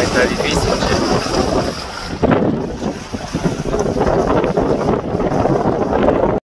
aitäh, Liis Vintsil.